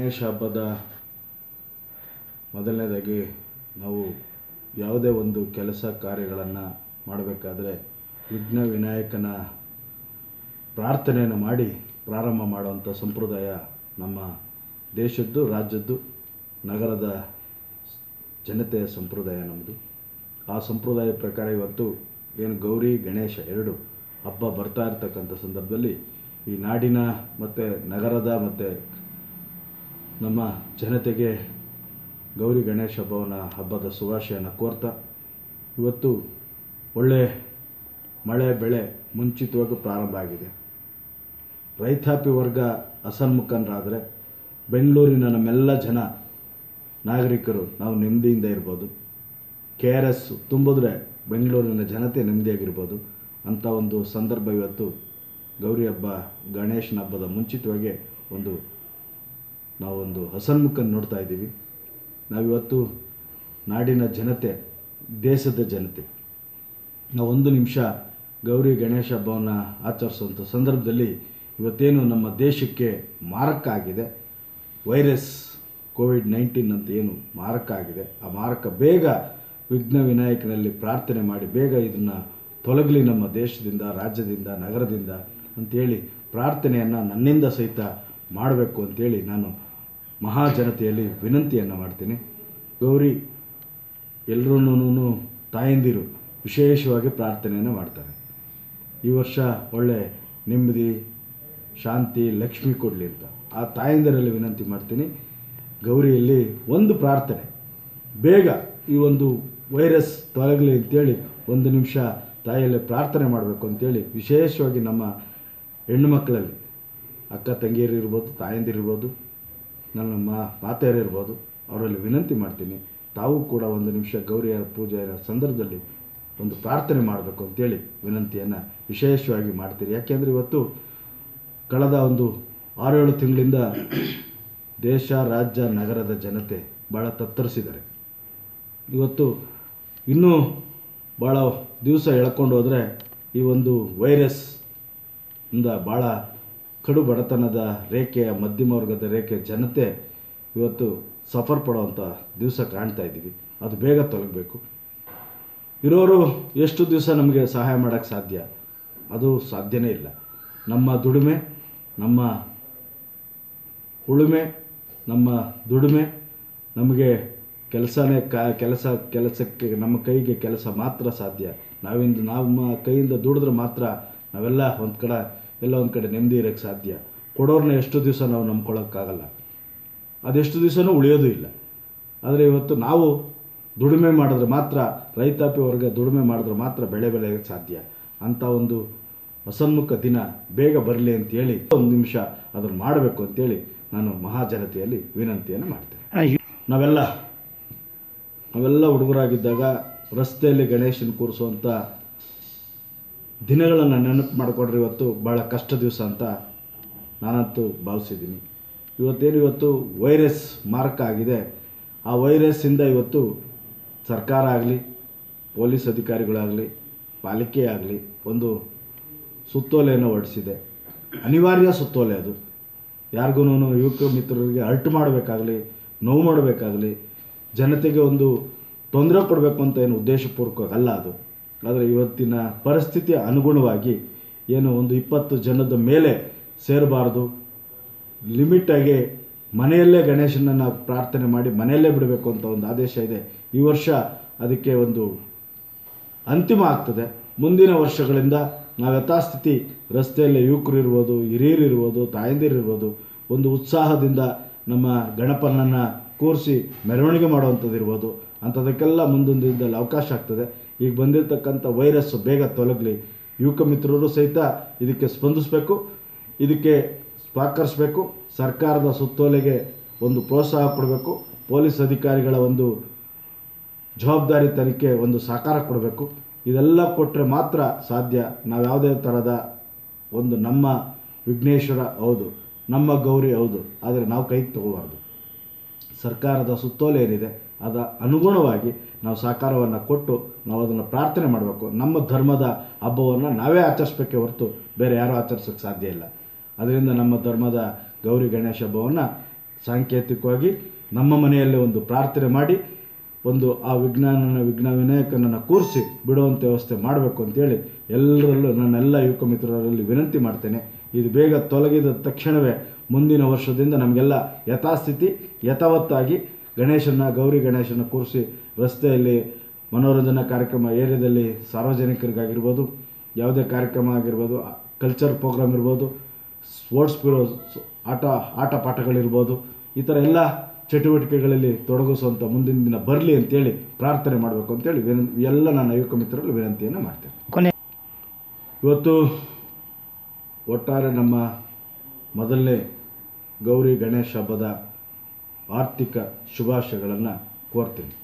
ಗಣೇಶ ಹಬ್ಬದ ಮೊದಲನೇದಾಗಿ ನಾವು ಯಾವುದೇ ಒಂದು ಕೆಲಸ ಕಾರ್ಯಗಳನ್ನು ಮಾಡಬೇಕಾದ್ರೆ ವಿಘ್ನ ವಿನಾಯಕನ ಪ್ರಾರ್ಥನೆಯನ್ನು ಮಾಡಿ ಪ್ರಾರಂಭ ಮಾಡುವಂಥ ಸಂಪ್ರದಾಯ ನಮ್ಮ ದೇಶದ್ದು, ರಾಜ್ಯದ್ದು, ನಗರದ ಜನತೆಯ ಸಂಪ್ರದಾಯ ನಮ್ಮದು ಆ ಸಂಪ್ರದಾಯ ಪ್ರಕಾರ ಇವತ್ತು ಏನು ಗೌರಿ, ಗಣೇಶ ಎರಡು ಹಬ್ಬ ಬರ್ತಾ ಇರ್ತಕ್ಕಂಥ ಸಂದರ್ಭದಲ್ಲಿ ಈ ನಾಡಿನ ಮತ್ತು ನಗರದ ಮತ್ತು ನಮ್ಮ ಜನತೆಗೆ ಗೌರಿ ಗಣೇಶ ಹಬ್ಬವನ್ನ ಹಬ್ಬದ ಶುಭಾಶಯನ ಕೋರ್ತಾ. ಇವತ್ತು ಒಳ್ಳೆ ಮಳೆ, ಬೆಳೆ ಮುಂಚಿತವಾಗಿ ಪ್ರಾರಂಭ ಆಗಿದೆ. ರೈತಾಪಿ ವರ್ಗ ಅಸನ್ಮುಖನರಾದರೆ ಬೆಂಗಳೂರಿನ ನಮ್ಮೆಲ್ಲ ಜನ ನಾಗರಿಕರು ನಾವು ನೆಮ್ಮದಿಯಿಂದ ಇರ್ಬೋದು. ಕೆ ಆರ್ ಎಸ್ ತುಂಬಿದ್ರೆ ಬೆಂಗಳೂರಿನ ಜನತೆ ನೆಮ್ಮದಿಯಾಗಿರ್ಬೋದು. ಅಂಥ ಒಂದು ಸಂದರ್ಭ ಇವತ್ತು ಗೌರಿ ಹಬ್ಬ ಗಣೇಶನ ಹಬ್ಬದ ಮುಂಚಿತವಾಗಿ ಒಂದು ನಾವೊಂದು ಹಸನ್ಮುಖನ ನೋಡ್ತಾ ಇದ್ದೀವಿ. ನಾವಿವತ್ತು ನಾಡಿನ ಜನತೆ, ದೇಶದ ಜನತೆ. ನಾವು ಒಂದು ನಿಮಿಷ ಗೌರಿ ಗಣೇಶ ಹಬ್ಬವನ್ನು ಆಚರಿಸುವಂಥ ಸಂದರ್ಭದಲ್ಲಿ ಇವತ್ತೇನು ನಮ್ಮ ದೇಶಕ್ಕೆ ಮಾರಕ ಆಗಿದೆ. ವೈರಸ್, ಕೋವಿಡ್ ನೈನ್ಟೀನ್ ಅಂತ ಏನು ಮಾರಕ ಆಗಿದೆ. ಆ ಮಾರಕ ಬೇಗ ವಿಘ್ನ ವಿನಾಯಕನಲ್ಲಿ ಪ್ರಾರ್ಥನೆ ಮಾಡಿ ಬೇಗ ಇದನ್ನು ತೊಲಗಲಿ ನಮ್ಮ ದೇಶದಿಂದ, ರಾಜ್ಯದಿಂದ, ನಗರದಿಂದ ಅಂತೇಳಿ ಪ್ರಾರ್ಥನೆಯನ್ನು ನನ್ನಿಂದ ಸಹಿತ ಮಾಡಬೇಕು ಅಂತೇಳಿ ನಾನು ಮಹಾಜನತೆಯಲ್ಲಿ ವಿನಂತಿಯನ್ನು ಮಾಡ್ತೀನಿ. ಗೌರಿ ಎಲ್ಲರೂ ತಾಯಂದಿರು ವಿಶೇಷವಾಗಿ ಪ್ರಾರ್ಥನೆಯನ್ನು ಮಾಡ್ತಾರೆ. ಈ ವರ್ಷ ಒಳ್ಳೆ ನೆಮ್ಮದಿ, ಶಾಂತಿ, ಲಕ್ಷ್ಮಿ ಕೊಡಲಿ ಅಂತ. ಆ ತಾಯಂದಿರಲ್ಲಿ ವಿನಂತಿ ಮಾಡ್ತೀನಿ. ಗೌರಿಯಲ್ಲಿ ಒಂದು ಪ್ರಾರ್ಥನೆ. ಬೇಗ ಈ ಒಂದು ವೈರಸ್ ತೊಲಗಲಿ ಅಂತೇಳಿ ಒಂದು ನಿಮಿಷ ತಾಯಿಯಲ್ಲಿ ಪ್ರಾರ್ಥನೆ ಮಾಡಬೇಕು ಅಂತೇಳಿ ವಿಶೇಷವಾಗಿ ನಮ್ಮ ಹೆಣ್ಣು ಮಕ್ಕಳಲ್ಲಿ ಅಕ್ಕ ತಂಗಿಯರು ಇರ್ಬೋದು ತಾಯಂದಿರಿರ್ಬೋದು ನನ್ನ ಮಾ, ಮಾತೆಯರಿರ್ಬೋದು, ಅವರಲ್ಲಿ ವಿನಂತಿ ಮಾಡ್ತೀನಿ. ತಾವು ಕೂಡ ಒಂದು ನಿಮಿಷ ಗೌರಿಯ ಪೂಜೆಯ ಸಂದರ್ಭದಲ್ಲಿ ಒಂದು ಪ್ರಾರ್ಥನೆ ಮಾಡಬೇಕು ಅಂತೇಳಿ ವಿನಂತಿಯನ್ನು ವಿಶೇಷವಾಗಿ ಮಾಡ್ತೀರಿ. ಯಾಕೆಂದರೆ ಇವತ್ತು ಕಳೆದ ಒಂದು ಆರೇಳು ತಿಂಗಳಿಂದ ದೇಶ, ರಾಜ್ಯ, ನಗರದ ಜನತೆ ಭಾಳ ತತ್ತರಿಸಿದ್ದಾರೆ. ಇವತ್ತು ಇನ್ನೂ ಭಾಳ ದಿವಸ ಎಳ್ಕೊಂಡು ಹೋದರೆ ಈ ಒಂದು ವೈರಸ್ ಇಂದ ಭಾಳ ಕಡು ಬಡತನದ ರೇಖೆಯ ಮಧ್ಯಮ ವರ್ಗದ ರೇಖೆಯ ಜನತೆ ಇವತ್ತು ಸಫರ್ ಪಡೋವಂಥ ದಿವಸ ಕಾಣ್ತಾ ಇದ್ದೀವಿ. ಅದು ಬೇಗ ತೊಲಗಬೇಕು. ಇರೋರು ಎಷ್ಟು ದಿವಸ ನಮಗೆ ಸಹಾಯ ಮಾಡೋಕ್ಕೆ ಸಾಧ್ಯ? ಅದು ಸಾಧ್ಯನೇ ಇಲ್ಲ. ನಮ್ಮ ದುಡಿಮೆ, ನಮ್ಮ ಉಳುಮೆ, ನಮ್ಮ ದುಡಿಮೆ ನಮಗೆ ಕೆಲಸನೇ ಕ, ಕೆಲಸ, ಕೆಲಸಕ್ಕೆ, ನಮ್ಮ ಕೈಗೆ ಕೆಲಸ ಮಾತ್ರ ಸಾಧ್ಯ. ನಾವಿಂದ, ನಮ್ಮ ಕೈಯಿಂದ ದುಡಿದ್ರೆ ಮಾತ್ರ ನಾವೆಲ್ಲ ಒಂದು ಕಡೆ ಎಲ್ಲ ಒಂದು ಕಡೆ ನೆಮ್ಮದಿ ಇರೋಕ್ಕೆ ಸಾಧ್ಯ. ಕೊಡೋರನ್ನ ಎಷ್ಟು ದಿವಸ ನಾವು ನಂಬ್ಕೊಳ್ಳೋಕ್ಕಾಗಲ್ಲ ಅದೆಷ್ಟು ದಿವಸನೂ ಉಳಿಯೋದು ಇಲ್ಲ. ಆದರೆ ಇವತ್ತು ನಾವು ದುಡಿಮೆ ಮಾಡಿದ್ರೆ ಮಾತ್ರ, ರೈತಾಪಿ ವರ್ಗ ದುಡಿಮೆ ಮಾಡಿದ್ರೆ ಮಾತ್ರ ಬೆಳೆ ಬೆಳೆಯೋಕ್ಕೆ ಸಾಧ್ಯ. ಅಂಥ ಒಂದು ಹೊಸನ್ಮುಖ ದಿನ ಬೇಗ ಬರಲಿ ಅಂತೇಳಿ ಒಂದು ನಿಮಿಷ ಅದನ್ನು ಮಾಡಬೇಕು ಅಂತೇಳಿ ನಾನು ಮಹಾಜನತೆಯಲ್ಲಿ ವಿನಂತಿಯನ್ನು ಮಾಡ್ತೇನೆ. ನಾವೆಲ್ಲ ನಾವೆಲ್ಲ ಹುಡುಗರಾಗಿದ್ದಾಗ ರಸ್ತೆಯಲ್ಲಿ ಗಣೇಶನ ಕೂರಿಸುವಂಥ ದಿನಗಳನ್ನು ನೆನಪು ಮಾಡಿಕೊಡ್ರಿ ಇವತ್ತು ಭಾಳ ಕಷ್ಟ ದಿವಸ ಅಂತ ನಾನಂತೂ ಭಾವಿಸಿದ್ದೀನಿ. ಇವತ್ತೇನು ಇವತ್ತು ವೈರಸ್ ಮಾರಕ ಆಗಿದೆ. ಆ ವೈರಸ್ಸಿಂದ ಇವತ್ತು ಸರ್ಕಾರ ಆಗಲಿ, ಪೊಲೀಸ್ ಅಧಿಕಾರಿಗಳಾಗಲಿ, ಪಾಲಿಕೆ ಆಗಲಿ ಒಂದು ಸುತ್ತೋಲೆಯನ್ನು ಹೊರಡಿಸಿದೆ ಅನಿವಾರ್ಯ ಸುತ್ತೋಲೆ ಅದು. ಯಾರಿಗೂ ಯುವಕ ಮಿತ್ರರಿಗೆ ಅರ್ಟ್ ಮಾಡಬೇಕಾಗಲಿ, ನೋವು ಮಾಡಬೇಕಾಗಲಿ, ಜನತೆಗೆ ಒಂದು ತೊಂದರೆ ಕೊಡಬೇಕು ಅಂತ ಏನು ಉದ್ದೇಶಪೂರ್ವಕ ಅಲ್ಲ ಅದು. ಆದರೆ ಇವತ್ತಿನ ಪರಿಸ್ಥಿತಿ ಅನುಗುಣವಾಗಿ ಏನು ಒಂದು ಇಪ್ಪತ್ತು ಜನದ ಮೇಲೆ ಸೇರಬಾರ್ದು. ಲಿಮಿಟಾಗಿ ಮನೆಯಲ್ಲೇ ಗಣೇಶನನ್ನು ಪ್ರಾರ್ಥನೆ ಮಾಡಿ ಮನೆಯಲ್ಲೇ ಬಿಡಬೇಕು ಅಂತ ಒಂದು ಆದೇಶ ಇದೆ. ಈ ವರ್ಷ ಅದಕ್ಕೆ ಒಂದು ಅಂತಿಮ ಆಗ್ತದೆ. ಮುಂದಿನ ವರ್ಷಗಳಿಂದ ನಾವು ಯಥಾಸ್ಥಿತಿ ರಸ್ತೆಯಲ್ಲೇ ಯುವಕರು ಇರ್ಬೋದು, ಹಿರಿಯರು ಇರ್ಬೋದು ತಾಯಂದಿರಿರ್ಬೋದು ಒಂದು ಉತ್ಸಾಹದಿಂದ ನಮ್ಮ ಗಣಪನನ್ನು ಕೂರಿಸಿ ಮೆರವಣಿಗೆ ಮಾಡುವಂಥದ್ದು ಇರ್ಬೋದು ಅಂಥದಕ್ಕೆಲ್ಲ ಮುಂದೊಂದು ಅವಕಾಶ ಆಗ್ತದೆ. ಈಗ ಬಂದಿರತಕ್ಕಂಥ ವೈರಸ್ ಬೇಗ ತೊಲಗಲಿ. ಯುವಕ ಮಿತ್ರರು ಸಹಿತ ಇದಕ್ಕೆ ಸ್ಪಂದಿಸಬೇಕು, ಇದಕ್ಕೆ ಸಹಕರಿಸಬೇಕು ಸರ್ಕಾರದ ಸುತ್ತೋಲೆಗೆ ಒಂದು ಪ್ರೋತ್ಸಾಹ ಕೊಡಬೇಕು. ಪೊಲೀಸ್ ಅಧಿಕಾರಿಗಳ ಒಂದು ಜವಾಬ್ದಾರಿ ತನಿಖೆ ಒಂದು ಸಹಕಾರ ಕೊಡಬೇಕು. ಇದೆಲ್ಲ ಕೊಟ್ಟರೆ ಮಾತ್ರ ಸಾಧ್ಯ. ನಾವು ಯಾವುದೇ ಥರದ ಒಂದು ನಮ್ಮ ವಿಘ್ನೇಶ್ವರ ಹೌದು, ನಮ್ಮ ಗೌರಿ ಹೌದು. ಆದರೆ ನಾವು ಕೈಗೆ ತಗೋಬಾರ್ದು. ಸರ್ಕಾರದ ಸುತ್ತೋಲೆ ಏನಿದೆ? ಅದ ಅನುಗುಣವಾಗಿ ನಾವು ಸಹಕಾರವನ್ನು ಕೊಟ್ಟು ನಾವು ಅದನ್ನು ಪ್ರಾರ್ಥನೆ ಮಾಡಬೇಕು. ನಮ್ಮ ಧರ್ಮದ ಹಬ್ಬವನ್ನು ನಾವೇ ಆಚರಿಸ್ಬೇಕೆ ಹೊರತು ಬೇರೆ ಯಾರೂ ಆಚರಿಸೋಕ್ಕೆ ಸಾಧ್ಯ ಇಲ್ಲ. ಅದರಿಂದ ನಮ್ಮ ಧರ್ಮದ ಗೌರಿ ಗಣೇಶ ಹಬ್ಬವನ್ನು ಸಾಂಕೇತಿಕವಾಗಿ ನಮ್ಮ ಮನೆಯಲ್ಲೇ ಒಂದು ಪ್ರಾರ್ಥನೆ ಮಾಡಿ, ಒಂದು ಆ ವಿಜ್ಞಾನನ ವಿಘ್ನ ವಿನಾಯಕನನ್ನು ಕೂರಿಸಿ ಬಿಡುವಂಥ ವ್ಯವಸ್ಥೆ ಮಾಡಬೇಕು ಅಂತೇಳಿ ಎಲ್ಲರಲ್ಲೂ ನನ್ನೆಲ್ಲ ಯುವಕ ಮಿತ್ರರಲ್ಲಿ ವಿನಂತಿ ಮಾಡ್ತೇನೆ. ಇದು ಬೇಗ ತೊಲಗಿದ ತಕ್ಷಣವೇ ಮುಂದಿನ ವರ್ಷದಿಂದ ನಮಗೆಲ್ಲ ಯಥಾಸ್ಥಿತಿ, ಯಥಾವತ್ತಾಗಿ ಗಣೇಶನ ಗೌರಿ ಗಣೇಶನ ಕೂರಿಸಿ ರಸ್ತೆಯಲ್ಲಿ ಮನೋರಂಜನಾ ಕಾರ್ಯಕ್ರಮ ಏರಿಯಾದಲ್ಲಿ ಸಾರ್ವಜನಿಕರಿಗಾಗಿರ್ಬೋದು ಯಾವುದೇ ಕಾರ್ಯಕ್ರಮ ಆಗಿರ್ಬೋದು ಕಲ್ಚರ್ ಪ್ರೋಗ್ರಾಮ್ ಇರ್ಬೋದು ಸ್ಪೋರ್ಟ್ಸ್ ಬ್ಯೂರೋ ಆಟ ಆಟ ಪಾಠಗಳಿರ್ಬೋದು ಈ ಥರ ಎಲ್ಲ ಚಟುವಟಿಕೆಗಳಲ್ಲಿ ತೊಡಗಿಸುವಂಥ ಮುಂದಿನ ದಿನ ಬರಲಿ ಅಂತೇಳಿ ಪ್ರಾರ್ಥನೆ ಮಾಡಬೇಕು ಅಂತೇಳಿ ವಿನ ಎಲ್ಲ ನನ್ನ ಯುವಕ ಮಿತ್ರರಲ್ಲಿ ವಿನಂತಿಯನ್ನು ಮಾಡ್ತೇನೆ. ಕೊನೆ ಇವತ್ತು ಒಟ್ಟಾರೆ ನಮ್ಮ ಮೊದಲನೇ ಗೌರಿ ಗಣೇಶ ಹಬ್ಬದ ಆರ್ಥಿಕ ಶುಭಾಶಯಗಳನ್ನು ಕೋರ್ತೀನಿ.